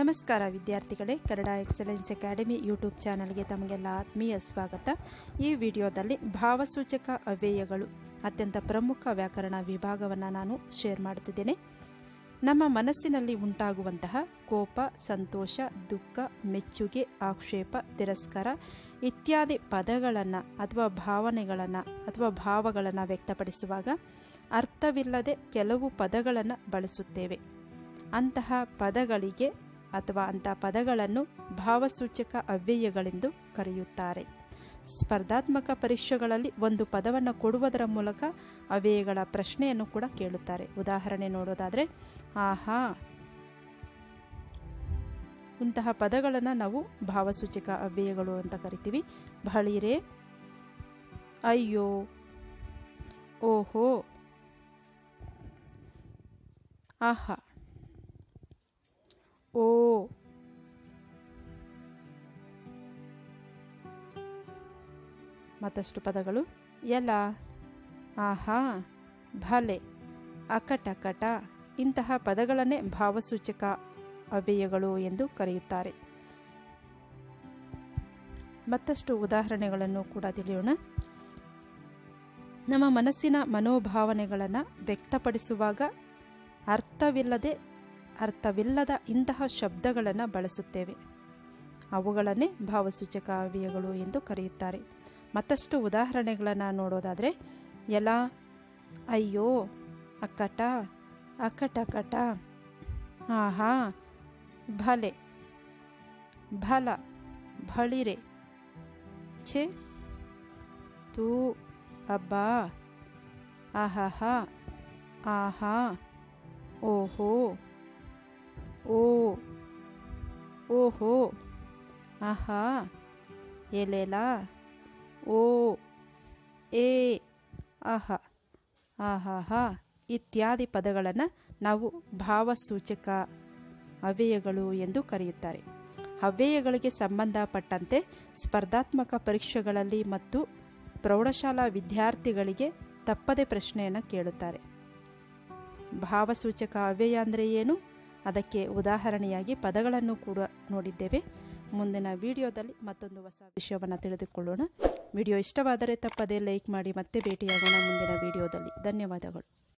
ನಮಸ್ಕಾರ ವಿದ್ಯಾರ್ಥಿಗಳೇ, Kannada excellence academy YouTube ಚಾನಲ್ಗೆ ತಮಗೆಲ್ಲ ಆತ್ಮೀಯ ಸ್ವಾಗತ. ಈ ವಿಡಿಯೋದಲ್ಲಿ ಭಾವಸೂಚಕ ಅವ್ಯಯಗಳು, ಅತ್ಯಂತ ಪ್ರಮುಖ ವ್ಯಾಕರಣ ವಿಭಾಗವನ್ನು ನಾನು ಶೇರ್ ಮಾಡುತ್ತಿದ್ದೇನೆ. ನಮ್ಮ ಮನಸ್ಸಿನಲ್ಲಿ ಉಂಟಾಗುವಂತಹ ಕೋಪ, ಸಂತೋಷ, ದುಃಖ, ಮೆಚ್ಚುಗೆ, ಆಕ್ಷೇಪ, ತಿರಸ್ಕಾರ ಇತ್ಯಾದಿ ಪದಗಳನ್ನು ಅಥವಾ ಭಾವನೆಗಳನ್ನು ಅಥವಾ ಭಾವಗಳನ್ನು ವ್ಯಕ್ತಪಡಿಸುವಾಗ ಅರ್ಥವಿಲ್ಲದೆ ಕೆಲವು ಪದಗಳನ್ನು ಬಳಸುತ್ತೇವೆ. ಅಂತಹ ಪದಗಳಿಗೆ ಅಥವಾ ಅಂಥ ಪದಗಳನ್ನು ಭಾವಸೂಚಕ ಅವ್ಯಯಗಳೆಂದು ಕರೆಯುತ್ತಾರೆ. ಸ್ಪರ್ಧಾತ್ಮಕ ಪರೀಕ್ಷೆಗಳಲ್ಲಿ ಒಂದು ಪದವನ್ನು ಕೊಡುವುದರ ಮೂಲಕ ಅವ್ಯಯಗಳ ಪ್ರಶ್ನೆಯನ್ನು ಕೂಡ ಕೇಳುತ್ತಾರೆ. ಉದಾಹರಣೆ ನೋಡೋದಾದರೆ, ಆಹಾ, ಇಂತಹ ಪದಗಳನ್ನು ನಾವು ಭಾವಸೂಚಕ ಅವ್ಯಯಗಳು ಅಂತ ಕರಿತೀವಿ. ಬಳಿರೆ, ಅಯ್ಯೋ, ಓಹೋ, ಆಹಾ ಮತ್ತಷ್ಟು ಪದಗಳು. ಎಲ ಆಹಾ, ಭಲೆ, ಅಕಟಕಟ ಇಂತಹ ಪದಗಳನ್ನೇ ಭಾವಸೂಚಕ ಅವ್ಯಯಗಳು ಎಂದು ಕರೆಯುತ್ತಾರೆ. ಮತ್ತಷ್ಟು ಉದಾಹರಣೆಗಳನ್ನು ಕೂಡ ತಿಳಿಯೋಣ. ನಮ್ಮ ಮನಸ್ಸಿನ ಮನೋಭಾವನೆಗಳನ್ನು ವ್ಯಕ್ತಪಡಿಸುವಾಗ ಅರ್ಥವಿಲ್ಲದೆ, ಅರ್ಥವಿಲ್ಲದ ಇಂತಹ ಶಬ್ದಗಳನ್ನು ಬಳಸುತ್ತೇವೆ. ಅವುಗಳನ್ನೇ ಭಾವಸೂಚಕ ಅವ್ಯಯಗಳು ಎಂದು ಕರೆಯುತ್ತಾರೆ. ಮತ್ತಷ್ಟು ಉದಾಹರಣೆಗಳನ್ನು ನೋಡೋದಾದರೆ, ಎಲ್ಲ, ಅಯ್ಯೋ, ಅಕ್ಕಟ ಅಕ್ಕಟಕಟ ಆಹಾ, ಭಲೆ, ಭಲ, ಭಳಿರೆ, ಛೆ, ತೂ, ಅಬ್ಬಾ ಆಹಾಹಾ ಆಹಾ, ಓಹೋ, ಓ, ಓಹೋ, ಆಹಾ, ಎಲೆಲ ಓ, ಏ ಆಹ ಆಹಾಹಾ ಇತ್ಯಾದಿ ಪದಗಳನ್ನು ನಾವು ಭಾವಸೂಚಕ ಅವ್ಯಯಗಳು ಎಂದು ಕರೆಯುತ್ತಾರೆ. ಅವ್ಯಯಗಳಿಗೆ ಸಂಬಂಧಪಟ್ಟಂತೆ ಸ್ಪರ್ಧಾತ್ಮಕ ಪರೀಕ್ಷೆಗಳಲ್ಲಿ ಮತ್ತು ಪ್ರೌಢಶಾಲಾ ವಿದ್ಯಾರ್ಥಿಗಳಿಗೆ ತಪ್ಪದೆ ಪ್ರಶ್ನೆಯನ್ನು ಕೇಳುತ್ತಾರೆ. ಭಾವಸೂಚಕ ಅವ್ಯಯ ಅಂದರೆ ಏನು? ಅದಕ್ಕೆ ಉದಾಹರಣೆಯಾಗಿ ಪದಗಳನ್ನು ಕೂಡ ನೋಡಿದ್ದೇವೆ. ಮುಂದಿನ ವಿಡಿಯೋದಲ್ಲಿ ಮತ್ತೊಂದು ಹೊಸ ವಿಷಯವನ್ನು ತಿಳಿದುಕೊಳ್ಳೋಣ. ವಿಡಿಯೋ ಇಷ್ಟವಾದರೆ ತಪ್ಪದೇ ಲೈಕ್ ಮಾಡಿ ಮತ್ತೆ ಭೇಟಿಯಾಗೋಣ ಮುಂದಿನ ವಿಡಿಯೋದಲ್ಲಿ. ಧನ್ಯವಾದಗಳು.